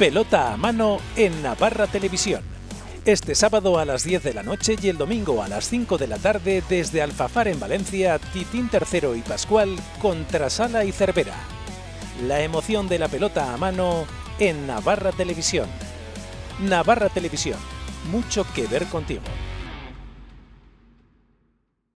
Pelota a mano en Navarra Televisión. Este sábado a las 10 de la noche y el domingo a las 5 de la tarde desde Alfafar en Valencia, Titín Tercero y Pascual contra Sala y Cervera. La emoción de la pelota a mano en Navarra Televisión. Navarra Televisión, mucho que ver contigo.